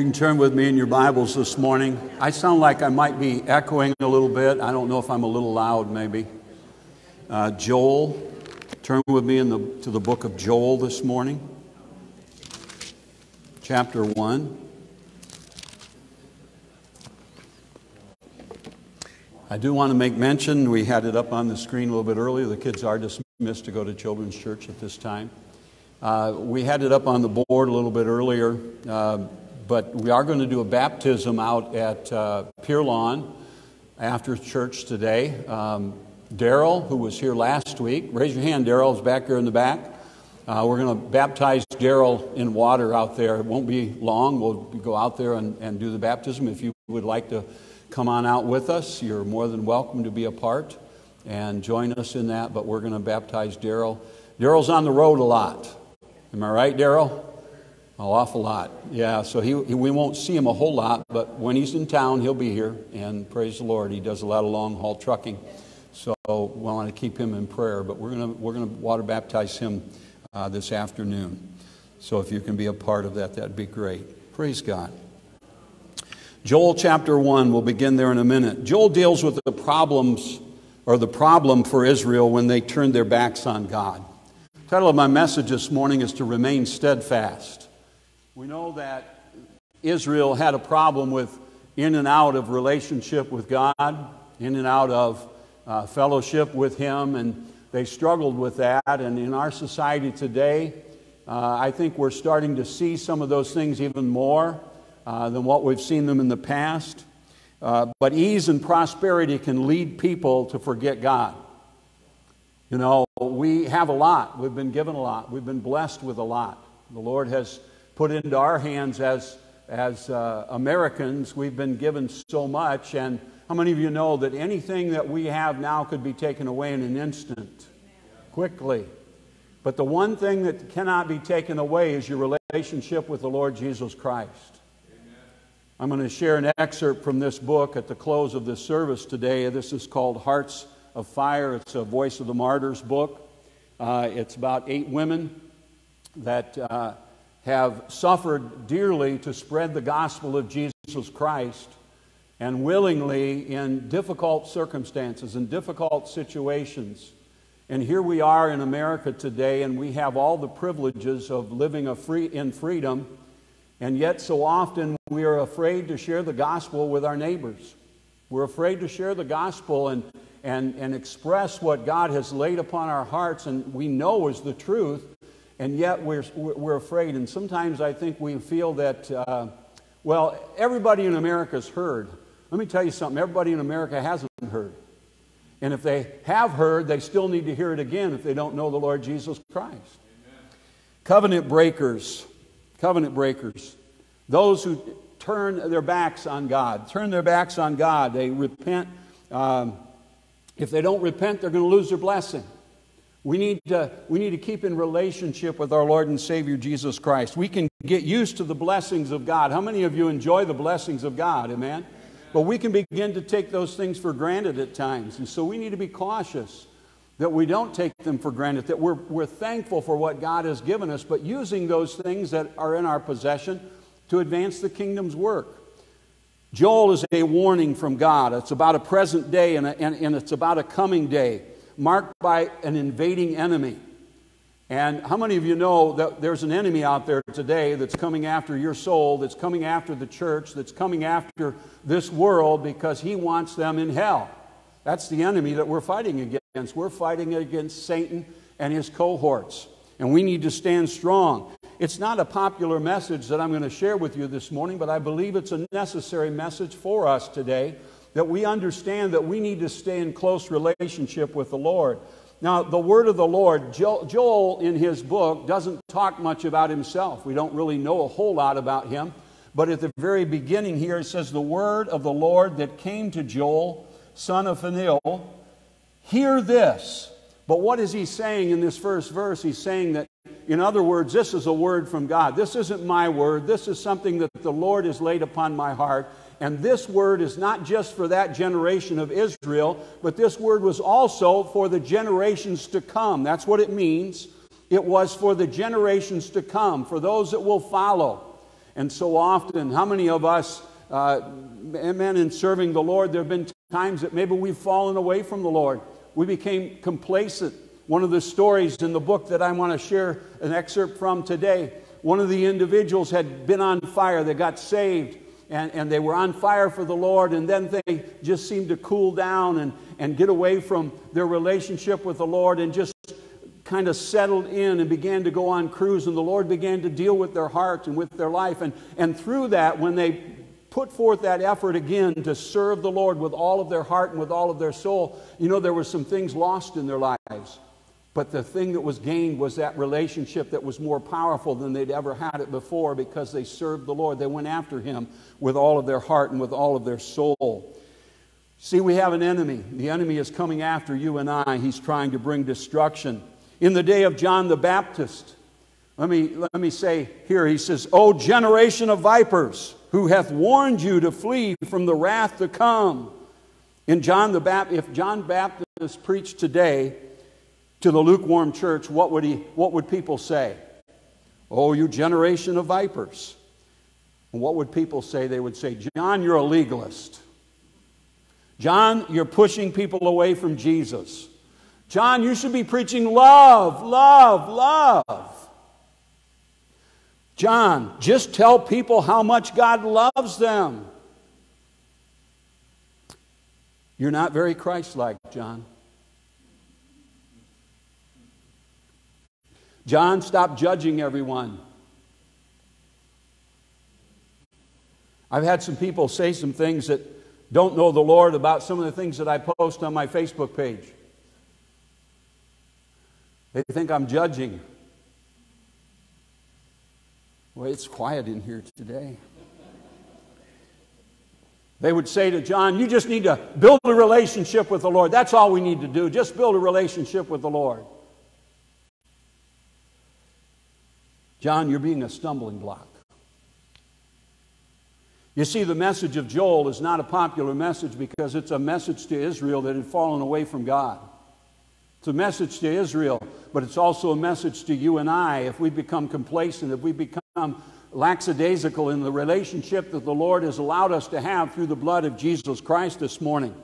You can turn with me in your Bibles this morning. I sound like I might be echoing a little bit. I don't know if I'm a little loud, maybe. Uh, Joel, turn with me in the, to the book of Joel this morning, chapter 1. I do want to make mention, we had it up on the screen a little bit earlier. The kids are dismissed to go to children's church at this time. Uh, we had it up on the board a little bit earlier. Uh, but we are going to do a baptism out at uh, Pier Lawn after church today. Um, Daryl, who was here last week, raise your hand, Daryl, is back here in the back. Uh, we're going to baptize Daryl in water out there. It won't be long. We'll go out there and, and do the baptism. If you would like to come on out with us, you're more than welcome to be a part and join us in that. But we're going to baptize Daryl. Daryl's on the road a lot. Am I right, Daryl? Awful lot. Yeah, so he, we won't see him a whole lot, but when he's in town, he'll be here. And praise the Lord, he does a lot of long haul trucking. So we want to keep him in prayer. But we're going to we're gonna water baptize him uh, this afternoon. So if you can be a part of that, that'd be great. Praise God. Joel chapter 1, we'll begin there in a minute. Joel deals with the problems or the problem for Israel when they turned their backs on God. The title of my message this morning is to remain steadfast. We know that Israel had a problem with in and out of relationship with God, in and out of uh, fellowship with Him, and they struggled with that. And in our society today, uh, I think we're starting to see some of those things even more uh, than what we've seen them in the past. Uh, but ease and prosperity can lead people to forget God. You know, we have a lot. We've been given a lot. We've been blessed with a lot. The Lord has put into our hands as, as uh, Americans. We've been given so much. And how many of you know that anything that we have now could be taken away in an instant, quickly? But the one thing that cannot be taken away is your relationship with the Lord Jesus Christ. I'm going to share an excerpt from this book at the close of this service today. This is called Hearts of Fire. It's a Voice of the Martyrs book. Uh, it's about eight women that uh, have suffered dearly to spread the gospel of Jesus Christ and willingly in difficult circumstances and difficult situations. And here we are in America today, and we have all the privileges of living free, in freedom, and yet so often we are afraid to share the gospel with our neighbors. We're afraid to share the gospel and, and, and express what God has laid upon our hearts and we know is the truth, and yet we're, we're afraid. And sometimes I think we feel that, uh, well, everybody in America's heard. Let me tell you something everybody in America hasn't heard. And if they have heard, they still need to hear it again if they don't know the Lord Jesus Christ. Amen. Covenant breakers, covenant breakers, those who turn their backs on God, turn their backs on God, they repent. Um, if they don't repent, they're going to lose their blessing. We need, to, we need to keep in relationship with our Lord and Savior Jesus Christ. We can get used to the blessings of God. How many of you enjoy the blessings of God? Amen? But we can begin to take those things for granted at times. And so we need to be cautious that we don't take them for granted, that we're, we're thankful for what God has given us, but using those things that are in our possession to advance the kingdom's work. Joel is a warning from God. It's about a present day and, a, and, and it's about a coming day marked by an invading enemy. And how many of you know that there's an enemy out there today that's coming after your soul, that's coming after the church, that's coming after this world because he wants them in hell? That's the enemy that we're fighting against. We're fighting against Satan and his cohorts. And we need to stand strong. It's not a popular message that I'm going to share with you this morning, but I believe it's a necessary message for us today that we understand that we need to stay in close relationship with the Lord. Now, the word of the Lord, Joel in his book doesn't talk much about himself. We don't really know a whole lot about him. But at the very beginning here, it says, The word of the Lord that came to Joel, son of Phanuel, hear this. But what is he saying in this first verse? He's saying that, in other words, this is a word from God. This isn't my word. This is something that the Lord has laid upon my heart. And this word is not just for that generation of Israel, but this word was also for the generations to come. That's what it means. It was for the generations to come, for those that will follow. And so often, how many of us, uh, men in serving the Lord, there have been times that maybe we've fallen away from the Lord. We became complacent. One of the stories in the book that I want to share an excerpt from today, one of the individuals had been on fire. They got saved and, and they were on fire for the Lord, and then they just seemed to cool down and, and get away from their relationship with the Lord and just kind of settled in and began to go on cruise, and the Lord began to deal with their hearts and with their life. And, and through that, when they put forth that effort again to serve the Lord with all of their heart and with all of their soul, you know, there were some things lost in their lives. But the thing that was gained was that relationship that was more powerful than they'd ever had it before because they served the Lord. They went after Him with all of their heart and with all of their soul. See, we have an enemy. The enemy is coming after you and I. He's trying to bring destruction. In the day of John the Baptist, let me, let me say here, he says, O generation of vipers, who hath warned you to flee from the wrath to come. In John the Baptist, if John Baptist preached today, to the lukewarm church, what would, he, what would people say? Oh, you generation of vipers. And what would people say? They would say, John, you're a legalist. John, you're pushing people away from Jesus. John, you should be preaching love, love, love. John, just tell people how much God loves them. You're not very Christ like, John. John, stop judging everyone. I've had some people say some things that don't know the Lord about some of the things that I post on my Facebook page. They think I'm judging. Well, it's quiet in here today. They would say to John, You just need to build a relationship with the Lord. That's all we need to do. Just build a relationship with the Lord. John, you're being a stumbling block. You see, the message of Joel is not a popular message because it's a message to Israel that had fallen away from God. It's a message to Israel, but it's also a message to you and I. If we become complacent, if we become lackadaisical in the relationship that the Lord has allowed us to have through the blood of Jesus Christ this morning.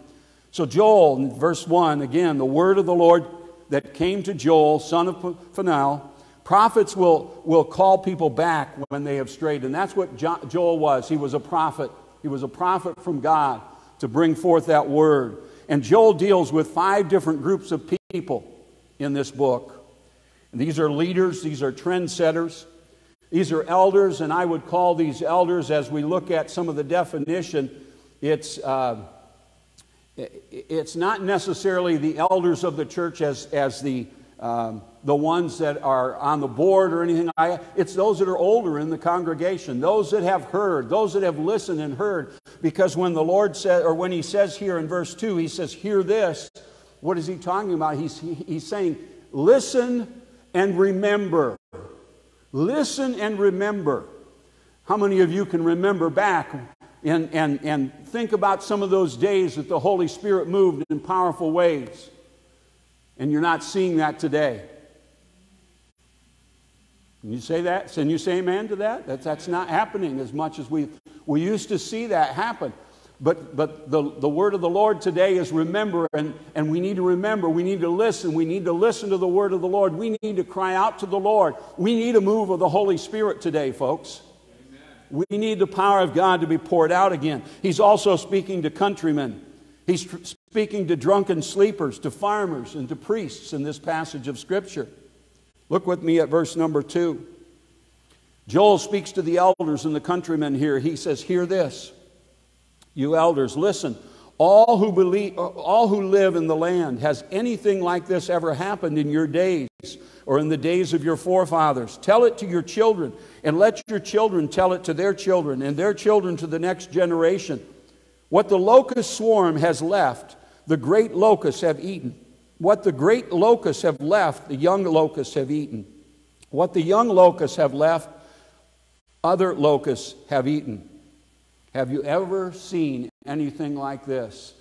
So, Joel, verse 1, again, the word of the Lord that came to Joel, son of Phanuel, Prophets will, will call people back when they have strayed. And that's what jo- Joel was. He was a prophet. He was a prophet from God to bring forth that word. And Joel deals with five different groups of people in this book. And these are leaders, these are trendsetters, these are elders, and I would call these elders, as we look at some of the definition, it's, uh, it's not necessarily the elders of the church as, as the um, the ones that are on the board or anything. It's those that are older in the congregation, those that have heard, those that have listened and heard. Because when the Lord said, or when He says here in verse 2, He says, Hear this, what is He talking about? He's, he's saying, Listen and remember. Listen and remember. How many of you can remember back and, and, and think about some of those days that the Holy Spirit moved in powerful ways? And you're not seeing that today. Can you say that? Can you say amen to that? that that's not happening as much as we, we used to see that happen. But, but the, the word of the Lord today is remember, and, and we need to remember. We need to listen. We need to listen to the word of the Lord. We need to cry out to the Lord. We need a move of the Holy Spirit today, folks. Amen. We need the power of God to be poured out again. He's also speaking to countrymen. He's speaking to drunken sleepers, to farmers, and to priests in this passage of Scripture. Look with me at verse number two. Joel speaks to the elders and the countrymen here. He says, Hear this, you elders, listen. All who, believe, all who live in the land, has anything like this ever happened in your days or in the days of your forefathers? Tell it to your children, and let your children tell it to their children, and their children to the next generation. What the locust swarm has left, the great locusts have eaten. What the great locusts have left, the young locusts have eaten. What the young locusts have left, other locusts have eaten. Have you ever seen anything like this?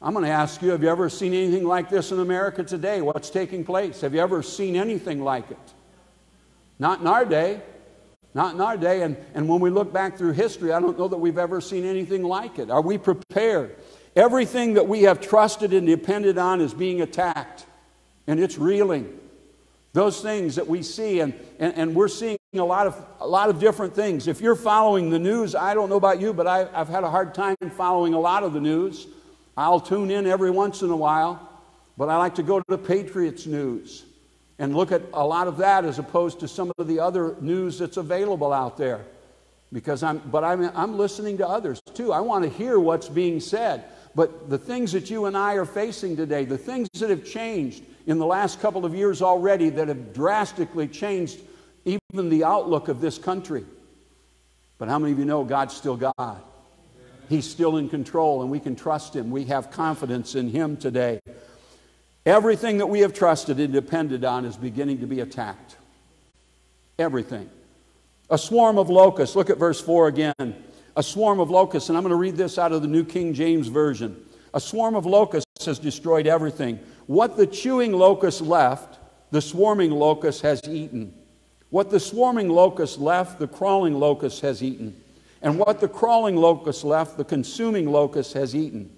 I'm going to ask you, have you ever seen anything like this in America today? What's taking place? Have you ever seen anything like it? Not in our day. Not in our day. And, and when we look back through history, I don't know that we've ever seen anything like it. Are we prepared? Everything that we have trusted and depended on is being attacked, and it's reeling. Those things that we see, and, and, and, we're seeing a lot, of, a lot of different things. If you're following the news, I don't know about you, but I, I've had a hard time following a lot of the news. I'll tune in every once in a while, but I like to go to the Patriots news and look at a lot of that as opposed to some of the other news that's available out there. Because I'm, but I'm, I'm listening to others too. I want to hear what's being said. But the things that you and I are facing today, the things that have changed in the last couple of years already that have drastically changed even the outlook of this country. But how many of you know God's still God? He's still in control and we can trust Him. We have confidence in Him today. Everything that we have trusted and depended on is beginning to be attacked. Everything. A swarm of locusts. Look at verse 4 again. A swarm of locusts, and I'm going to read this out of the New King James Version. A swarm of locusts has destroyed everything. What the chewing locust left, the swarming locust has eaten. What the swarming locust left, the crawling locust has eaten. And what the crawling locust left, the consuming locust has eaten.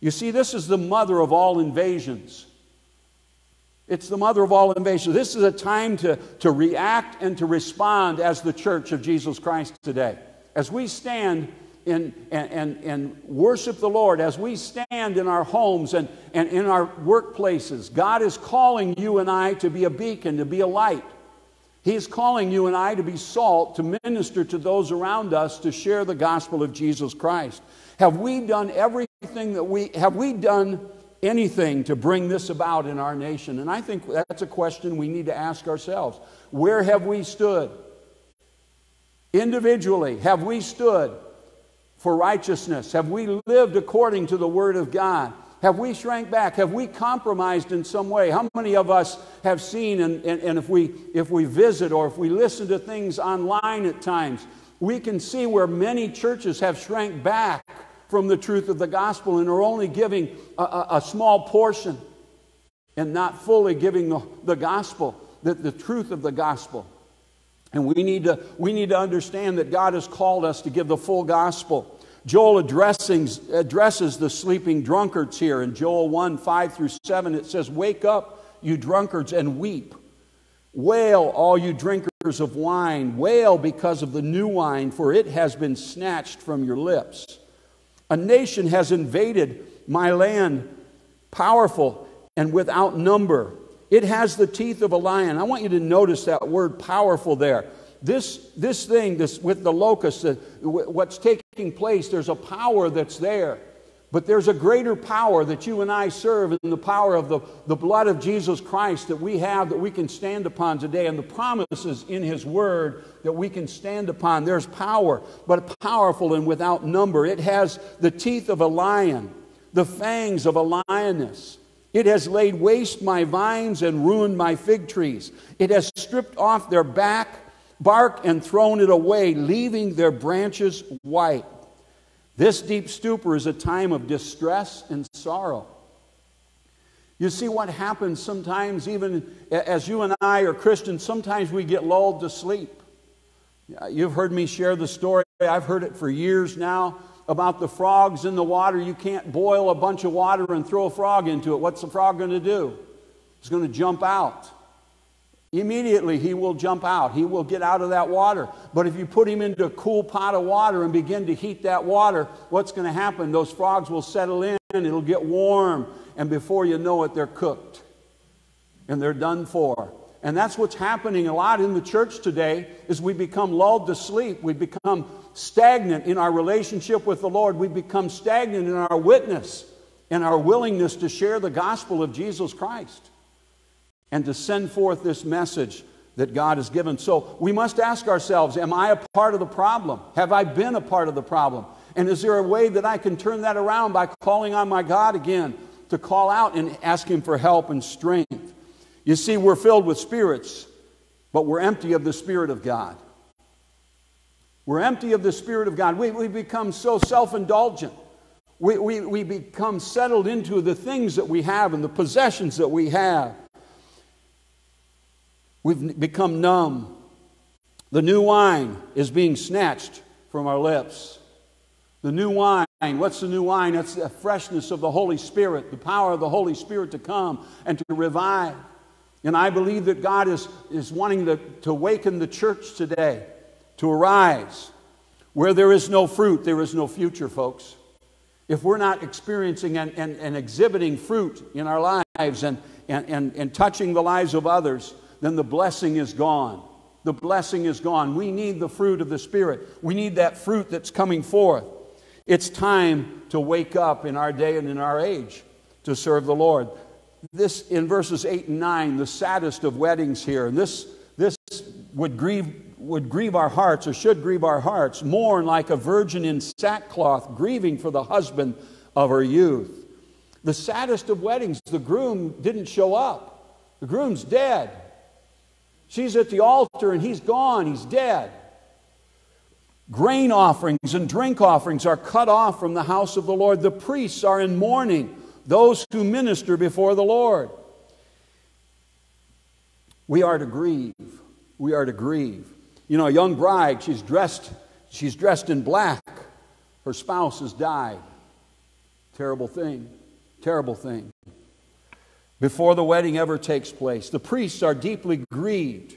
You see, this is the mother of all invasions. It's the mother of all invasions. This is a time to, to react and to respond as the church of Jesus Christ today. As we stand and, and, and worship the Lord, as we stand in our homes and, and in our workplaces, God is calling you and I to be a beacon, to be a light. He's calling you and I to be salt, to minister to those around us, to share the gospel of Jesus Christ. Have we done everything that we have we done anything to bring this about in our nation? And I think that's a question we need to ask ourselves. Where have we stood? Individually, have we stood for righteousness? Have we lived according to the word of God? Have we shrank back? Have we compromised in some way? How many of us have seen, and, and, and if, we, if we visit or if we listen to things online at times, we can see where many churches have shrank back from the truth of the gospel and are only giving a, a, a small portion and not fully giving the, the gospel, the, the truth of the gospel. And we need, to, we need to understand that God has called us to give the full gospel. Joel addresses the sleeping drunkards here. In Joel 1 5 through 7, it says, Wake up, you drunkards, and weep. Wail, all you drinkers of wine. Wail because of the new wine, for it has been snatched from your lips. A nation has invaded my land, powerful and without number. It has the teeth of a lion. I want you to notice that word powerful there. This, this thing, this, with the locust, what's taking place, there's a power that's there. But there's a greater power that you and I serve, in the power of the, the blood of Jesus Christ that we have that we can stand upon today, and the promises in His Word that we can stand upon. There's power, but powerful and without number. It has the teeth of a lion, the fangs of a lioness. It has laid waste my vines and ruined my fig trees. It has stripped off their back, bark and thrown it away, leaving their branches white. This deep stupor is a time of distress and sorrow. You see what happens sometimes, even as you and I are Christians, sometimes we get lulled to sleep. You've heard me share the story, I've heard it for years now, about the frogs in the water. You can't boil a bunch of water and throw a frog into it. What's the frog going to do? It's going to jump out. Immediately, he will jump out. He will get out of that water. But if you put him into a cool pot of water and begin to heat that water, what's going to happen? Those frogs will settle in, it'll get warm, and before you know it, they're cooked and they're done for. And that's what's happening a lot in the church today is we become lulled to sleep. We become stagnant in our relationship with the Lord. We become stagnant in our witness and our willingness to share the gospel of Jesus Christ and to send forth this message that God has given. So we must ask ourselves Am I a part of the problem? Have I been a part of the problem? And is there a way that I can turn that around by calling on my God again to call out and ask Him for help and strength? You see, we're filled with spirits, but we're empty of the Spirit of God. We're empty of the Spirit of God. We, we become so self indulgent. We, we, we become settled into the things that we have and the possessions that we have. We've become numb. The new wine is being snatched from our lips. The new wine, what's the new wine? That's the freshness of the Holy Spirit, the power of the Holy Spirit to come and to revive. And I believe that God is, is wanting to, to awaken the church today to arise. Where there is no fruit, there is no future, folks. If we're not experiencing and, and, and exhibiting fruit in our lives and, and, and, and touching the lives of others, then the blessing is gone. The blessing is gone. We need the fruit of the Spirit. We need that fruit that's coming forth. It's time to wake up in our day and in our age to serve the Lord. This in verses 8 and 9, the saddest of weddings here, and this, this would grieve would grieve our hearts or should grieve our hearts, mourn like a virgin in sackcloth, grieving for the husband of her youth. The saddest of weddings, the groom didn't show up. The groom's dead. She's at the altar and he's gone, he's dead. Grain offerings and drink offerings are cut off from the house of the Lord. The priests are in mourning, those who minister before the Lord. We are to grieve. We are to grieve. You know, a young bride, she's dressed, she's dressed in black. Her spouse has died. Terrible thing. Terrible thing. Before the wedding ever takes place, the priests are deeply grieved.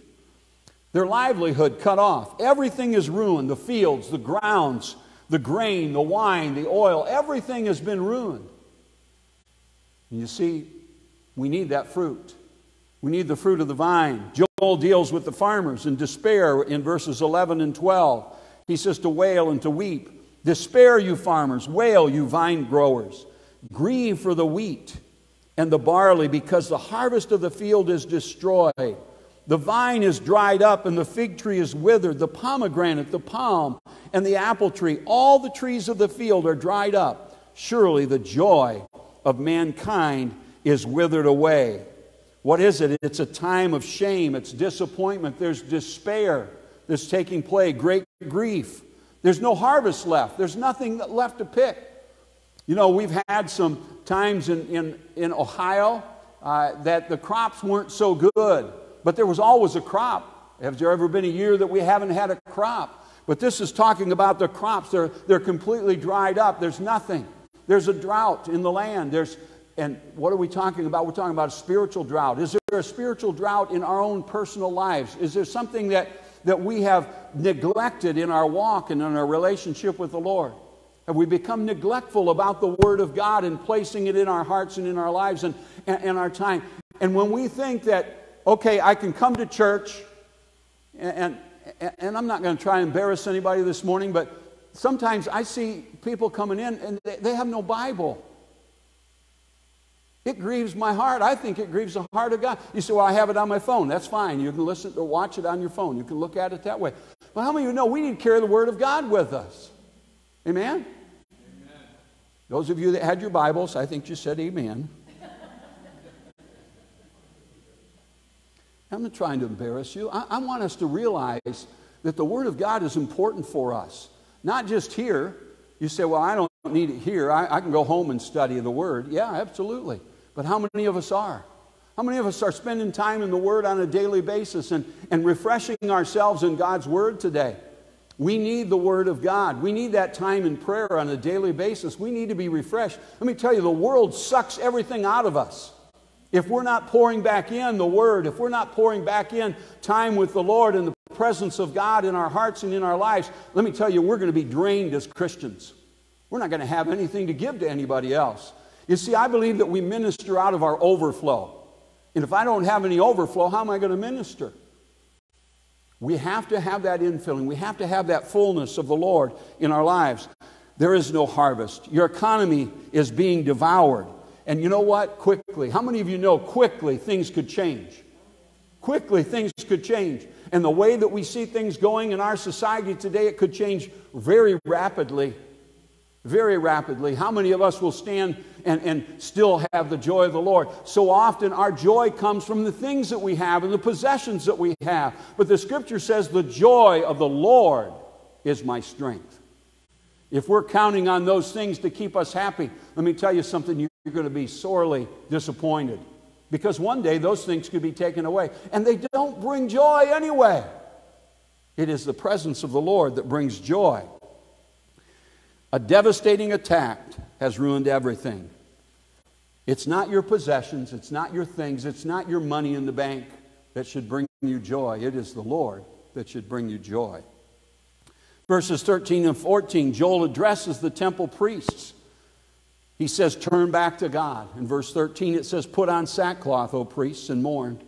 Their livelihood cut off. Everything is ruined the fields, the grounds, the grain, the wine, the oil, everything has been ruined. And you see, we need that fruit. We need the fruit of the vine. Joel deals with the farmers in despair in verses 11 and 12. He says to wail and to weep. Despair, you farmers, wail, you vine growers. Grieve for the wheat and the barley, because the harvest of the field is destroyed. The vine is dried up, and the fig tree is withered. The pomegranate, the palm, and the apple tree, all the trees of the field are dried up. Surely the joy of mankind is withered away. What is it? It's a time of shame, it's disappointment, there's despair that's taking place, great grief. There's no harvest left, there's nothing left to pick. You know, we've had some times in, in, in Ohio uh, that the crops weren't so good, but there was always a crop. Has there ever been a year that we haven't had a crop? But this is talking about the crops. They're, they're completely dried up. There's nothing. There's a drought in the land. There's, and what are we talking about? We're talking about a spiritual drought. Is there a spiritual drought in our own personal lives? Is there something that, that we have neglected in our walk and in our relationship with the Lord? Have we become neglectful about the Word of God and placing it in our hearts and in our lives and, and, and our time? And when we think that, okay, I can come to church, and, and, and I'm not going to try and embarrass anybody this morning, but sometimes I see people coming in and they, they have no Bible. It grieves my heart. I think it grieves the heart of God. You say, Well, I have it on my phone. That's fine. You can listen or watch it on your phone. You can look at it that way. But how many of you know we need to carry the Word of God with us? Amen? amen. Those of you that had your Bibles, I think you said amen. I'm not trying to embarrass you. I, I want us to realize that the Word of God is important for us, not just here. You say, Well, I don't need it here. I, I can go home and study the Word. Yeah, absolutely. But how many of us are? How many of us are spending time in the Word on a daily basis and, and refreshing ourselves in God's Word today? We need the Word of God. We need that time in prayer on a daily basis. We need to be refreshed. Let me tell you, the world sucks everything out of us. If we're not pouring back in the Word, if we're not pouring back in time with the Lord and the presence of God in our hearts and in our lives, let me tell you, we're going to be drained as Christians. We're not going to have anything to give to anybody else. You see, I believe that we minister out of our overflow. And if I don't have any overflow, how am I going to minister? We have to have that infilling. We have to have that fullness of the Lord in our lives. There is no harvest. Your economy is being devoured. And you know what? Quickly. How many of you know quickly things could change? Quickly things could change. And the way that we see things going in our society today, it could change very rapidly very rapidly. How many of us will stand and, and still have the joy of the Lord? So often our joy comes from the things that we have and the possessions that we have. But the scripture says, The joy of the Lord is my strength. If we're counting on those things to keep us happy, let me tell you something, you're going to be sorely disappointed. Because one day those things could be taken away. And they don't bring joy anyway. It is the presence of the Lord that brings joy. A devastating attack has ruined everything. It's not your possessions, it's not your things, it's not your money in the bank that should bring you joy. It is the Lord that should bring you joy. Verses 13 and 14, Joel addresses the temple priests. He says, Turn back to God. In verse 13, it says, Put on sackcloth, O priests, and mourn.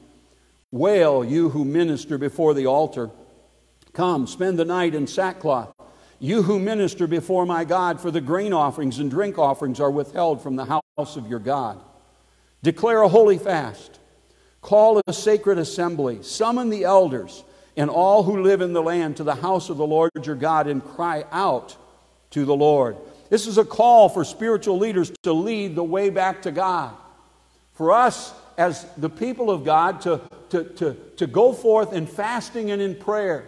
Wail, you who minister before the altar. Come, spend the night in sackcloth. You who minister before my God, for the grain offerings and drink offerings are withheld from the house of your God. Declare a holy fast. Call a sacred assembly. Summon the elders and all who live in the land to the house of the Lord your God and cry out to the Lord. This is a call for spiritual leaders to lead the way back to God. For us, as the people of God, to, to, to, to go forth in fasting and in prayer.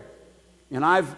And I've,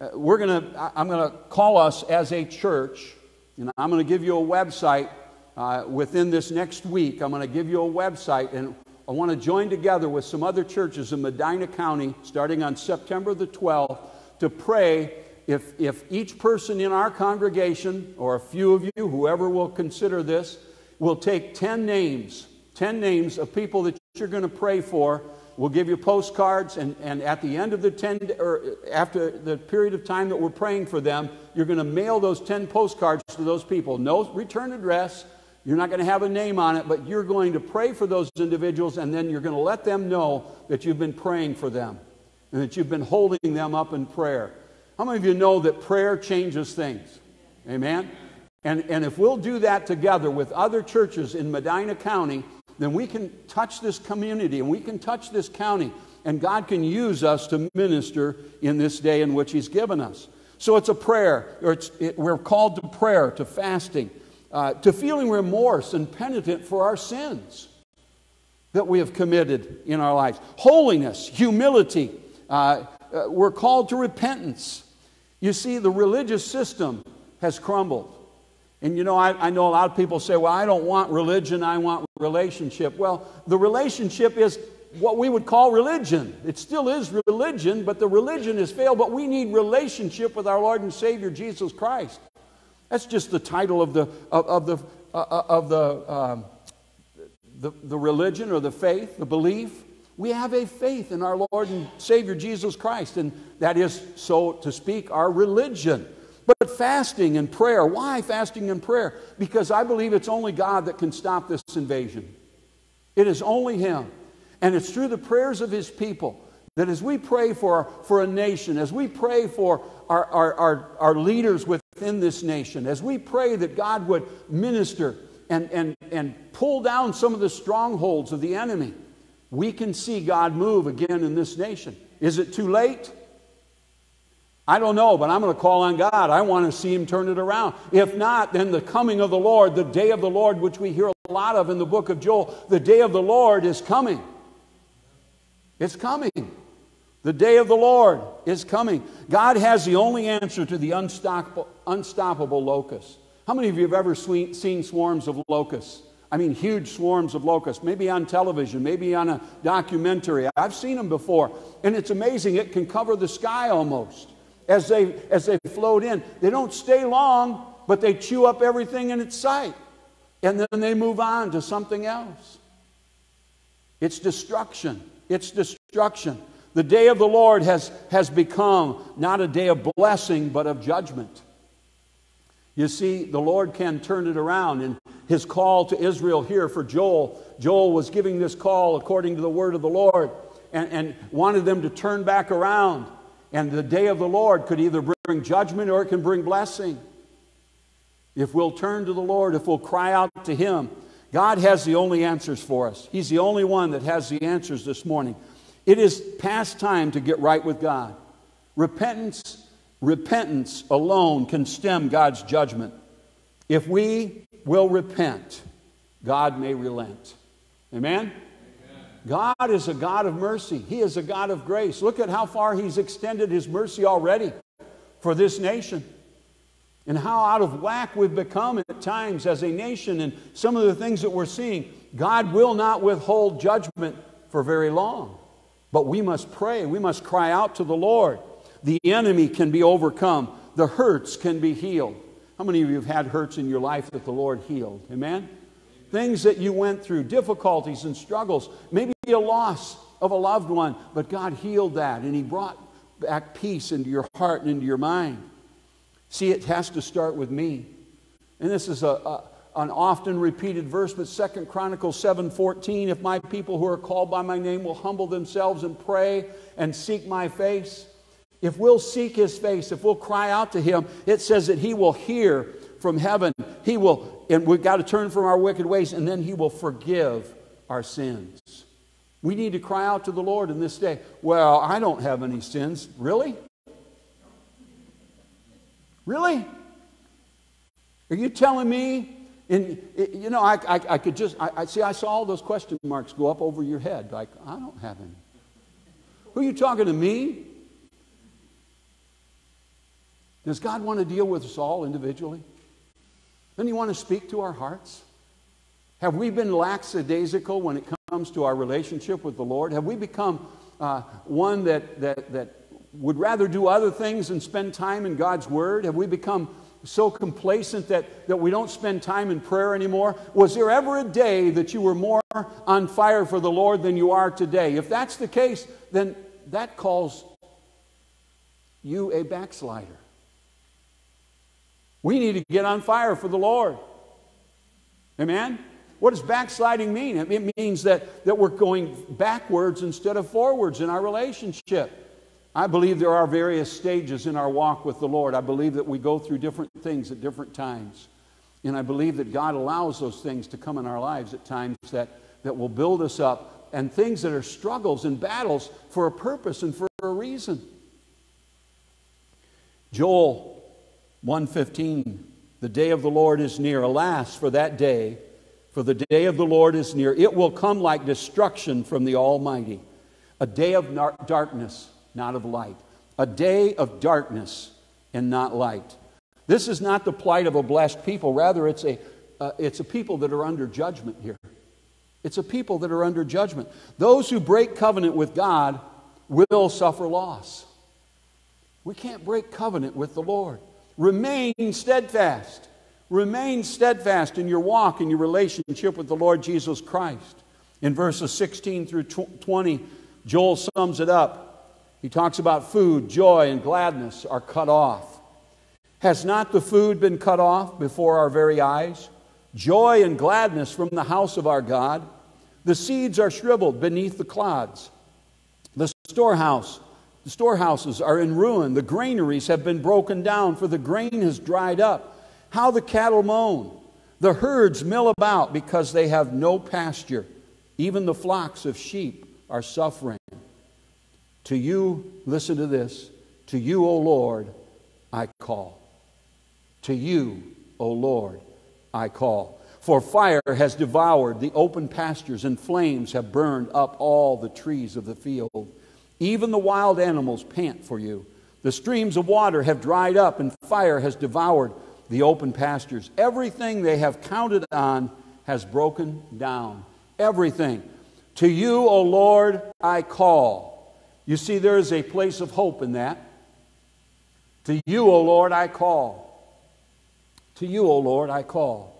uh, we're to, I'm going to call us as a church, and I'm going to give you a website uh, within this next week. I'm going to give you a website, and I want to join together with some other churches in Medina County starting on September the 12th to pray if, if each person in our congregation, or a few of you, whoever will consider this, will take 10 names, 10 names of people that you're going to pray for. We'll give you postcards, and, and at the end of the 10, or after the period of time that we're praying for them, you're going to mail those 10 postcards to those people. No return address, you're not going to have a name on it, but you're going to pray for those individuals, and then you're going to let them know that you've been praying for them and that you've been holding them up in prayer. How many of you know that prayer changes things? Amen? And, and if we'll do that together with other churches in Medina County, then we can touch this community and we can touch this county, and God can use us to minister in this day in which He's given us. So it's a prayer, or it, we're called to prayer, to fasting uh, to feeling remorse and penitent for our sins that we have committed in our lives. Holiness, humility. Uh, uh, we're called to repentance. You see, the religious system has crumbled. And you know, I, I, know a lot of people say, well, I don't want religion, I want relationship. Well, the relationship is what we would call religion. It still is religion, but the religion has failed. But we need relationship with our Lord and Savior, Jesus Christ. That's just the title of the, of, of the, uh, uh, of the, um, the, the religion or the faith, the belief. We have a faith in our Lord and Savior Jesus Christ, and that is, so to speak, our religion. But fasting and prayer, why fasting and prayer? Because I believe it's only God that can stop this invasion. It is only Him. And it's through the prayers of His people that as we pray for, for a nation, as we pray for our, our, our, our leaders within this nation, as we pray that God would minister and, and, and pull down some of the strongholds of the enemy, we can see God move again in this nation. Is it too late? I don't know, but I'm going to call on God. I want to see Him turn it around. If not, then the coming of the Lord, the day of the Lord, which we hear a lot of in the book of Joel, the day of the Lord is coming. It's coming. The day of the Lord is coming. God has the only answer to the unstoppable, unstoppable locusts. How many of you have ever seen swarms of locusts? I mean, huge swarms of locusts, maybe on television, maybe on a documentary. I've seen them before, and it's amazing. It can cover the sky almost as they, as they float in. They don't stay long, but they chew up everything in its sight, and then they move on to something else. It's destruction. It's destruction. The day of the Lord has, has become not a day of blessing, but of judgment. You see, the Lord can turn it around. And his call to Israel here for Joel, Joel was giving this call according to the word of the Lord and, and wanted them to turn back around. And the day of the Lord could either bring judgment or it can bring blessing. If we'll turn to the Lord, if we'll cry out to Him, God has the only answers for us. He's the only one that has the answers this morning. It is past time to get right with God. Repentance, repentance alone can stem God's judgment. If we will repent, God may relent. Amen? Amen? God is a God of mercy. He is a God of grace. Look at how far He's extended His mercy already for this nation and how out of whack we've become at times as a nation and some of the things that we're seeing. God will not withhold judgment for very long. But we must pray. We must cry out to the Lord. The enemy can be overcome, the hurts can be healed. How many of you have had hurts in your life that the Lord healed? Amen? Things that you went through, difficulties and struggles, maybe a loss of a loved one, but God healed that and He brought back peace into your heart and into your mind. See, it has to start with me. And this is a, a an often repeated verse, but Second Chronicles 7:14, if my people who are called by my name will humble themselves and pray and seek my face, if we'll seek his face, if we'll cry out to him, it says that he will hear from heaven. He will, and we've got to turn from our wicked ways, and then he will forgive our sins. We need to cry out to the Lord in this day. Well, I don't have any sins. Really? Really? Are you telling me and, you know, I, I, I could just, I, I, see, I saw all those question marks go up over your head. Like, I don't have any. Who are you talking to me? Does God want to deal with us all individually? Doesn't He want to speak to our hearts? Have we been lackadaisical when it comes to our relationship with the Lord? Have we become uh, one that, that, that would rather do other things than spend time in God's Word? Have we become so complacent that, that we don't spend time in prayer anymore? Was there ever a day that you were more on fire for the Lord than you are today? If that's the case, then that calls you a backslider. We need to get on fire for the Lord. Amen? What does backsliding mean? It means that, that we're going backwards instead of forwards in our relationship. I believe there are various stages in our walk with the Lord. I believe that we go through different things at different times. And I believe that God allows those things to come in our lives at times that, that will build us up and things that are struggles and battles for a purpose and for a reason. Joel 1:15 The day of the Lord is near alas for that day for the day of the Lord is near it will come like destruction from the almighty a day of darkness not of light. A day of darkness and not light. This is not the plight of a blessed people. Rather, it's a, uh, it's a people that are under judgment here. It's a people that are under judgment. Those who break covenant with God will suffer loss. We can't break covenant with the Lord. Remain steadfast. Remain steadfast in your walk, in your relationship with the Lord Jesus Christ. In verses 16 through 20, Joel sums it up. He talks about food, joy, and gladness are cut off. Has not the food been cut off before our very eyes? Joy and gladness from the house of our God. The seeds are shriveled beneath the clods. The storehouse, the storehouses are in ruin. The granaries have been broken down, for the grain has dried up. How the cattle moan. The herds mill about because they have no pasture. Even the flocks of sheep are suffering. To you, listen to this, to you, O Lord, I call. To you, O Lord, I call. For fire has devoured the open pastures, and flames have burned up all the trees of the field. Even the wild animals pant for you. The streams of water have dried up, and fire has devoured the open pastures. Everything they have counted on has broken down. Everything. To you, O Lord, I call. You see, there is a place of hope in that. To you, O Lord, I call. To you, O Lord, I call.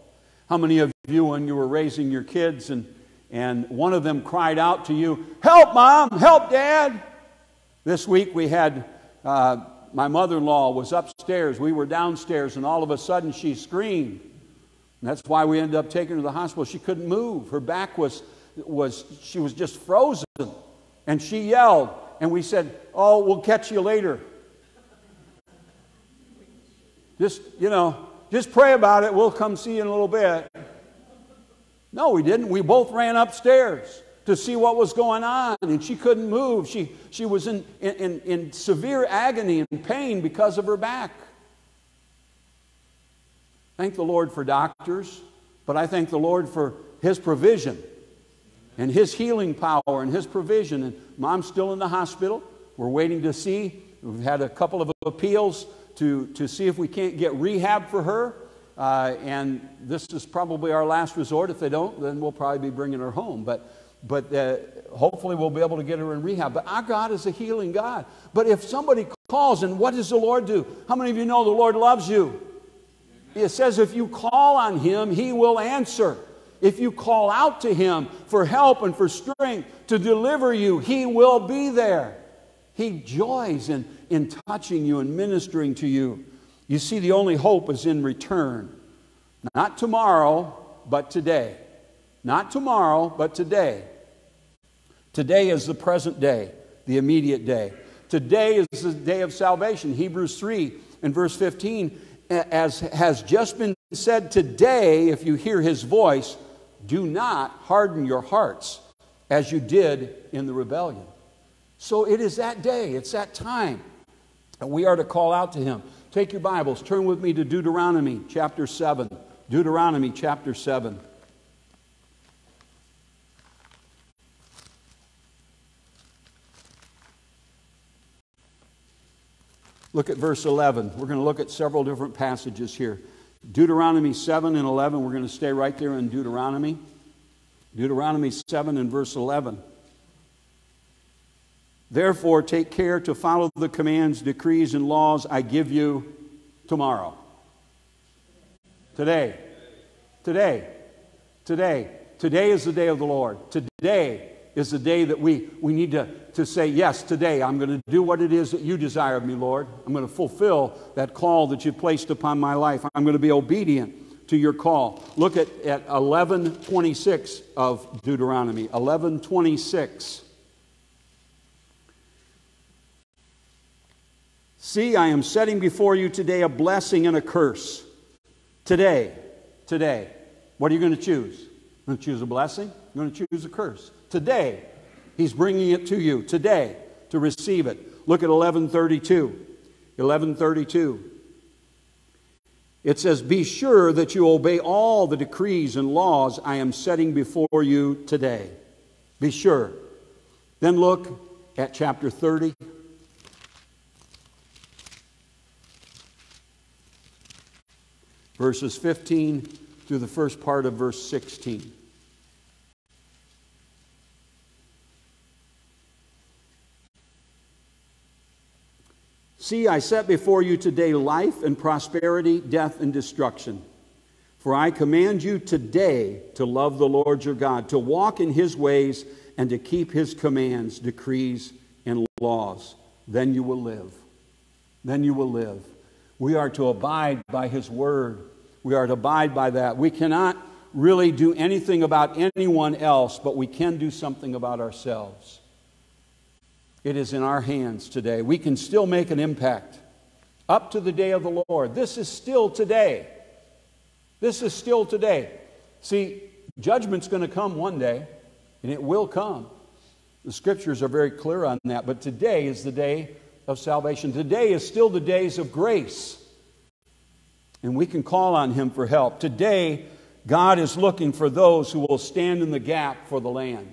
How many of you, when you were raising your kids and, and one of them cried out to you, Help, Mom! Help, Dad! This week we had uh, my mother in law was upstairs. We were downstairs, and all of a sudden she screamed. And that's why we ended up taking her to the hospital. She couldn't move. Her back was, was she was just frozen. And she yelled and we said, Oh, we'll catch you later. Just, you know, just pray about it. We'll come see you in a little bit. No, we didn't. We both ran upstairs to see what was going on, and she couldn't move. She, she was in, in, in severe agony and pain because of her back. Thank the Lord for doctors, but I thank the Lord for His provision and His healing power and His provision. And mom's still in the hospital. We're waiting to see. We've had a couple of appeals to, to see if we can't get rehab for her. Uh, and this is probably our last resort. If they don't, then we'll probably be bringing her home. But, but uh, hopefully we'll be able to get her in rehab. But our God is a healing God. But if somebody calls, and what does the Lord do? How many of you know the Lord loves you? It says if you call on Him, He will answer. If you call out to Him for help and for strength to deliver you, He will be there. He joys in, in touching you and ministering to you. You see, the only hope is in return. Not tomorrow, but today. Not tomorrow, but today. Today is the present day, the immediate day. Today is the day of salvation. Hebrews 3 and verse 15, as has just been said, today, if you hear his voice, do not harden your hearts as you did in the rebellion. So it is that day, it's that time. And we are to call out to him. Take your Bibles, turn with me to Deuteronomy chapter 7. Deuteronomy chapter 7. Look at verse 11. We're going to look at several different passages here. Deuteronomy 7 and 11. We're going to stay right there in Deuteronomy. Deuteronomy 7 and verse 11. Therefore, take care to follow the commands, decrees, and laws I give you tomorrow. Today. Today. Today. Today is the day of the Lord. Today is the day that we, we need to, to say, Yes, today I'm going to do what it is that you desire of me, Lord. I'm going to fulfill that call that you've placed upon my life. I'm going to be obedient to your call. Look at, at 1126 of Deuteronomy. 1126. See, I am setting before you today a blessing and a curse. Today, today. What are you going to choose? You're going to choose a blessing? You're going to choose a curse. Today, He's bringing it to you. Today, to receive it. Look at 1132. 1132. It says, Be sure that you obey all the decrees and laws I am setting before you today. Be sure. Then look at chapter 30. Verses 15 through the first part of verse 16. See, I set before you today life and prosperity, death and destruction. For I command you today to love the Lord your God, to walk in his ways, and to keep his commands, decrees, and laws. Then you will live. Then you will live. We are to abide by his word. We are to abide by that. We cannot really do anything about anyone else, but we can do something about ourselves. It is in our hands today. We can still make an impact up to the day of the Lord. This is still today. This is still today. See, judgment's going to come one day, and it will come. The scriptures are very clear on that. But today is the day of salvation. Today is still the days of grace. And we can call on Him for help. Today, God is looking for those who will stand in the gap for the land.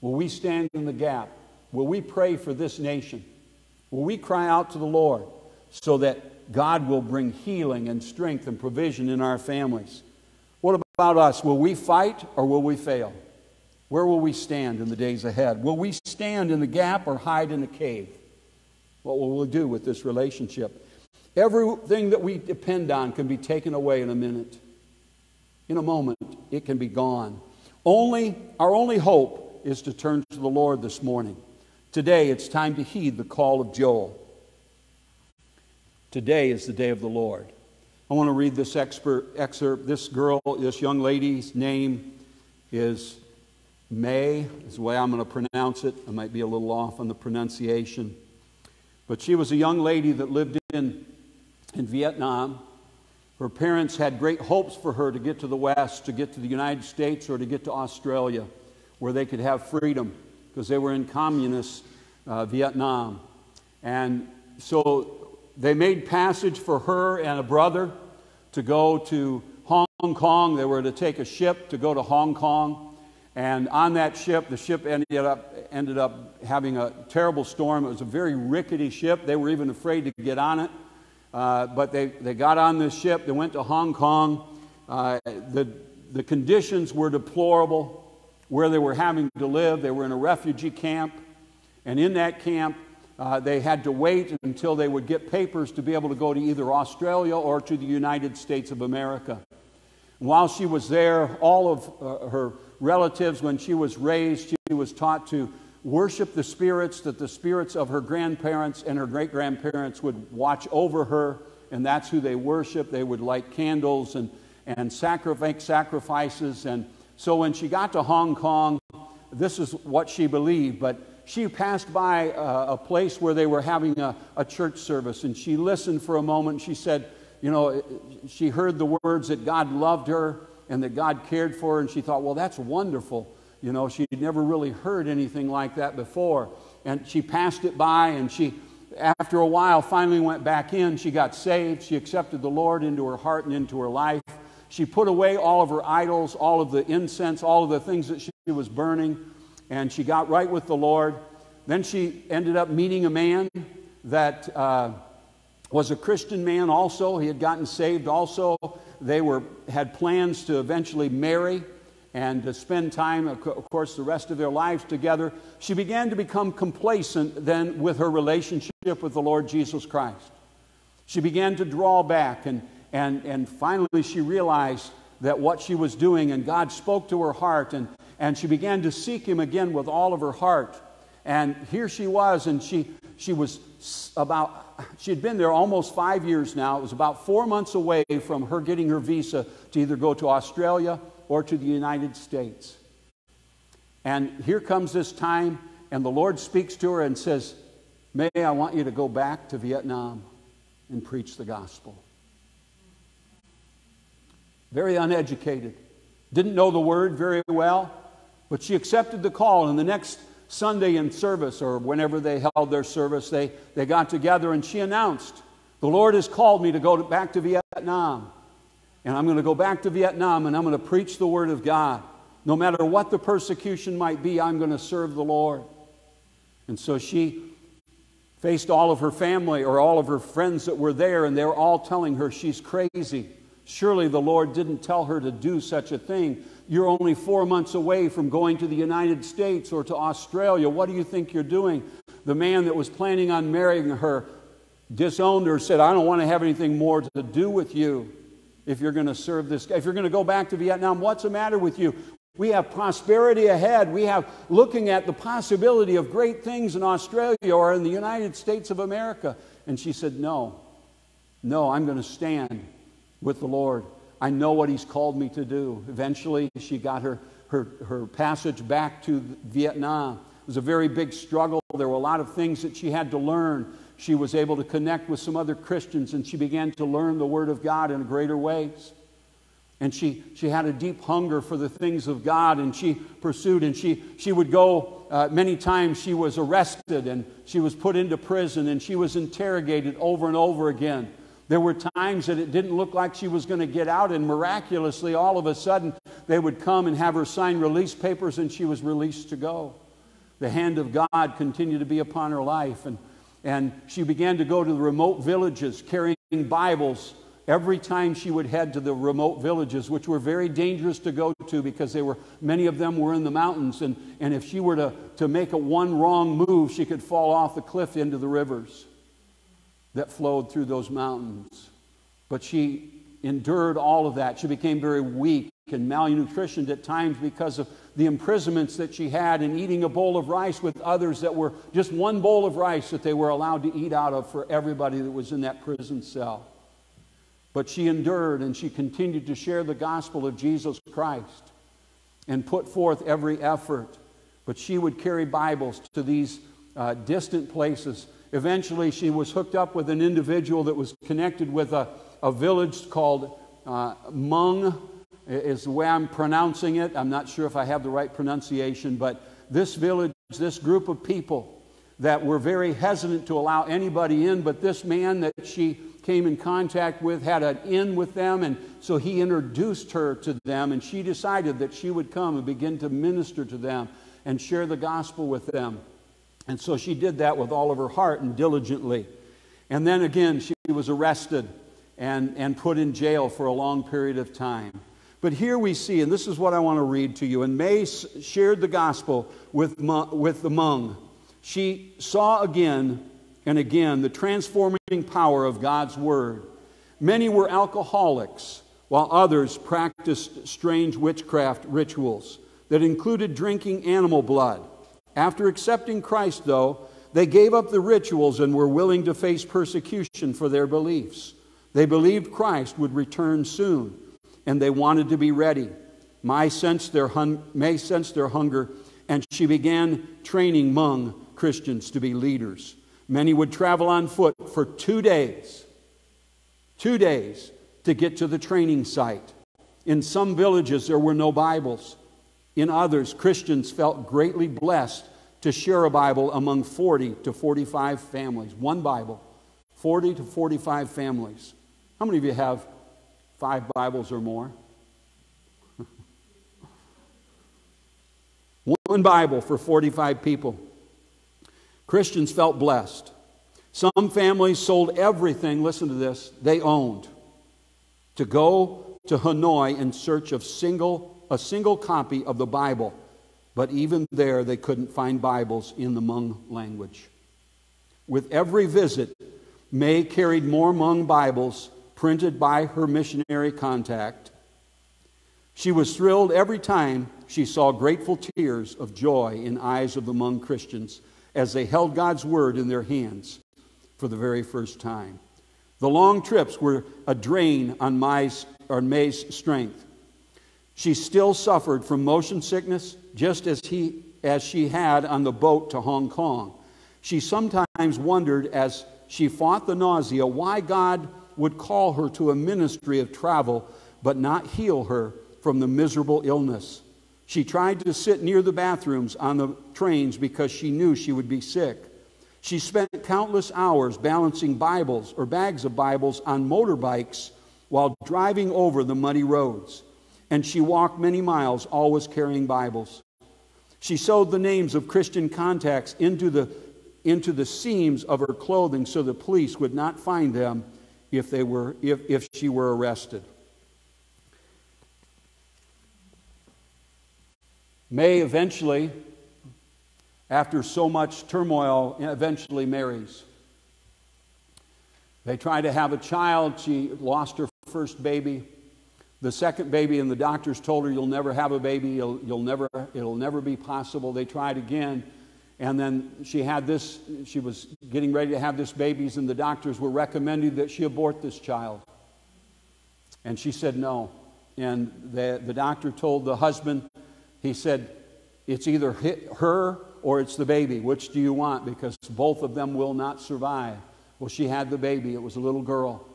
Will we stand in the gap? Will we pray for this nation? Will we cry out to the Lord so that God will bring healing and strength and provision in our families? What about us? Will we fight or will we fail? Where will we stand in the days ahead? Will we stand in the gap or hide in the cave? What will we do with this relationship? Everything that we depend on can be taken away in a minute. In a moment, it can be gone. Only our only hope is to turn to the Lord this morning. Today, it's time to heed the call of Joel. Today is the day of the Lord. I want to read this expert, excerpt. This girl, this young lady's name is May, is the way I'm going to pronounce it. I might be a little off on the pronunciation. But she was a young lady that lived in, in Vietnam. Her parents had great hopes for her to get to the West, to get to the United States, or to get to Australia, where they could have freedom because they were in communist uh, Vietnam. And so they made passage for her and a brother to go to Hong Kong. They were to take a ship to go to Hong Kong. And on that ship, the ship ended up, ended up having a terrible storm. It was a very rickety ship. They were even afraid to get on it. Uh, but they, they got on this ship. They went to Hong Kong. Uh, the, the conditions were deplorable. where they were having to live. They were in a refugee camp, and in that camp, uh, they had to wait until they would get papers to be able to go to either Australia or to the United States of America. And while she was there, all of uh, her relatives, when she was raised, she was taught to worship the spirits, that the spirits of her grandparents and her great grandparents would watch over her, and that's who they worship. They would light candles and, and sacrifice sacrifices. And so when she got to Hong Kong, this is what she believed, but she passed by a, a place where they were having a, a church service, and she listened for a moment. She said, You know, she heard the words that God loved her and that God cared for her, and she thought, Well, that's wonderful. You know, she'd never really heard anything like that before. And she passed it by, and she, after a while, finally went back in. She got saved. She accepted the Lord into her heart and into her life. She put away all of her idols, all of the incense, all of the things that she was burning and she got right with the Lord. Then she ended up meeting a man that uh, was a Christian man also. He had gotten saved also. They were, had plans to eventually marry and to spend time, of course, the rest of their lives together. She began to become complacent then with her relationship with the Lord Jesus Christ. She began to draw back, and, and, and finally she realized that what she was doing, and God spoke to her heart, and, and she began to seek him again with all of her heart. And here she was, and she, she was about, she had been there almost five years now. It was about four months away from her getting her visa to either go to Australia or to the United States. And here comes this time, and the Lord speaks to her and says, May I want you to go back to Vietnam and preach the gospel. Very uneducated, didn't know the word very well. But she accepted the call, and the next Sunday in service, or whenever they held their service, they, they got together and she announced, The Lord has called me to go to, back to Vietnam. And I'm going to go back to Vietnam and I'm going to preach the Word of God. No matter what the persecution might be, I'm going to serve the Lord. And so she faced all of her family or all of her friends that were there, and they were all telling her she's crazy. Surely the Lord didn't tell her to do such a thing. You're only four months away from going to the United States or to Australia. What do you think you're doing? The man that was planning on marrying her disowned her, said, I don't want to have anything more to do with you if you're going to serve this. Guy. If you're going to go back to Vietnam, what's the matter with you? We have prosperity ahead. We have looking at the possibility of great things in Australia or in the United States of America. And she said, No, no, I'm going to stand with the Lord. I know what He's called me to do. Eventually, she got her, her, her passage back to Vietnam. It was a very big struggle. There were a lot of things that she had to learn. She was able to connect with some other Christians and she began to learn the Word of God in greater ways. And she, she had a deep hunger for the things of God and she pursued. And she, she would go, uh, many times she was arrested and she was put into prison and she was interrogated over and over again. There were times that it didn't look like she was going to get out, and miraculously, all of a sudden, they would come and have her sign release papers, and she was released to go. The hand of God continued to be upon her life, and, and she began to go to the remote villages carrying Bibles every time she would head to the remote villages, which were very dangerous to go to because they were, many of them were in the mountains, and, and if she were to, to make a one wrong move, she could fall off the cliff into the rivers that flowed through those mountains. But she endured all of that. She became very weak and malnutritioned at times because of the imprisonments that she had and eating a bowl of rice with others that were just one bowl of rice that they were allowed to eat out of for everybody that was in that prison cell. But she endured and she continued to share the gospel of Jesus Christ and put forth every effort. But she would carry Bibles to these uh, distant places Eventually, she was hooked up with an individual that was connected with a, a village called uh, Hmong, is the way I'm pronouncing it. I'm not sure if I have the right pronunciation, but this village, this group of people that were very hesitant to allow anybody in, but this man that she came in contact with had an in with them, and so he introduced her to them, and she decided that she would come and begin to minister to them and share the gospel with them. And so she did that with all of her heart and diligently. And then again, she was arrested and, and put in jail for a long period of time. But here we see, and this is what I want to read to you. And May shared the gospel with, with the Hmong. She saw again and again the transforming power of God's word. Many were alcoholics, while others practiced strange witchcraft rituals that included drinking animal blood. After accepting Christ, though, they gave up the rituals and were willing to face persecution for their beliefs. They believed Christ would return soon, and they wanted to be ready. May sensed their, May their hunger, and she began training Hmong Christians to be leaders. Many would travel on foot for two days, two days to get to the training site. In some villages, there were no Bibles. In others, Christians felt greatly blessed to share a Bible among 40 to 45 families. One Bible, 40 to 45 families. How many of you have five Bibles or more? One Bible for 45 people. Christians felt blessed. Some families sold everything, listen to this, they owned to go to Hanoi in search of single, a single copy of the Bible. But even there, they couldn't find Bibles in the Hmong language. With every visit, May carried more Hmong Bibles printed by her missionary contact. She was thrilled every time she saw grateful tears of joy in eyes of the Hmong Christians as they held God's word in their hands for the very first time. The long trips were a drain on or May's strength. She still suffered from motion sickness, just as, he, as she had on the boat to Hong Kong. She sometimes wondered, as she fought the nausea, why God would call her to a ministry of travel but not heal her from the miserable illness. She tried to sit near the bathrooms on the trains because she knew she would be sick. She spent countless hours balancing Bibles or bags of Bibles on motorbikes while driving over the muddy roads. And she walked many miles, always carrying Bibles. She sewed the names of Christian contacts into the, into the seams of her clothing so the police would not find them if, they were, if, if she were arrested. May eventually, after so much turmoil, eventually marries. They tried to have a child. She lost her first baby. The second baby, and the doctors told her, You'll never have a baby. You'll, you'll never, it'll never be possible. They tried again. And then she had this, she was getting ready to have this babies, and the doctors were recommending that she abort this child. And she said no. And the, the doctor told the husband, he said, It's either her or it's the baby. Which do you want? Because both of them will not survive. Well, she had the baby, it was a little girl.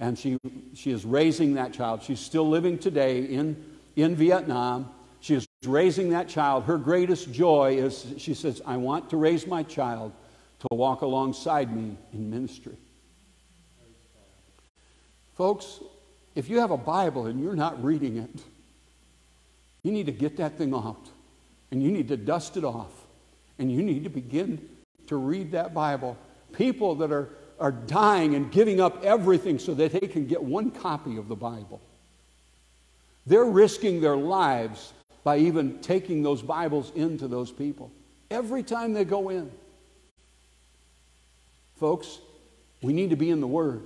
And she, she is raising that child. She's still living today in, in Vietnam. She is raising that child. Her greatest joy is she says, I want to raise my child to walk alongside me in ministry. Folks, if you have a Bible and you're not reading it, you need to get that thing off and you need to dust it off and you need to begin to read that Bible. People that are, are dying and giving up everything so that they can get one copy of the Bible. They're risking their lives by even taking those Bibles into those people every time they go in. Folks, we need to be in the Word.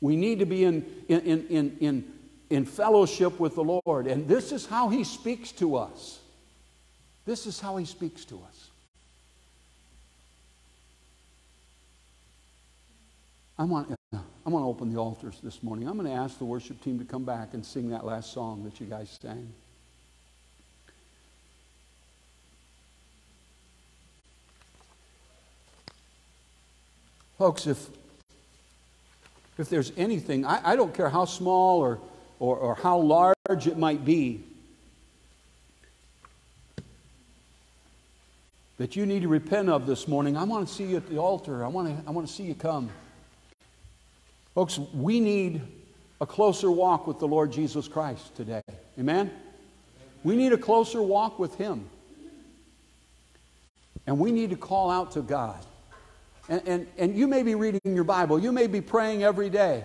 We need to be in, in, in, in, in fellowship with the Lord. And this is how He speaks to us. This is how He speaks to us. I want, I to open the altars this morning. I'm going to ask the worship team to come back and sing that last song that you guys sang. Folks, if, if there's anything, I, I don't care how small or, or, or how large it might be, that you need to repent of this morning, I want to see you at the altar. I want to, I want to see you come. Folks, we need a closer walk with the Lord Jesus Christ today. Amen? We need a closer walk with Him. And we need to call out to God. And, and, and you may be reading your Bible, you may be praying every day.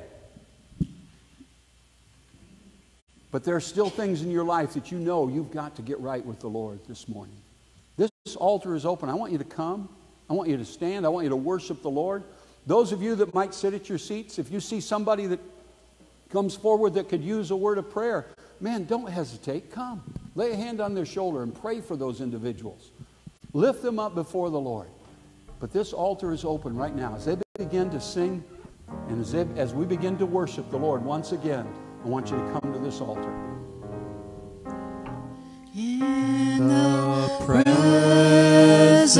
But there are still things in your life that you know you've got to get right with the Lord this morning. This altar is open. I want you to come. I want you to stand. I want you to worship the Lord. Those of you that might sit at your seats, if you see somebody that comes forward that could use a word of prayer, man, don't hesitate. Come. Lay a hand on their shoulder and pray for those individuals. Lift them up before the Lord. But this altar is open right now. As they begin to sing and as, they, as we begin to worship the Lord once again, I want you to come to this altar. In the presence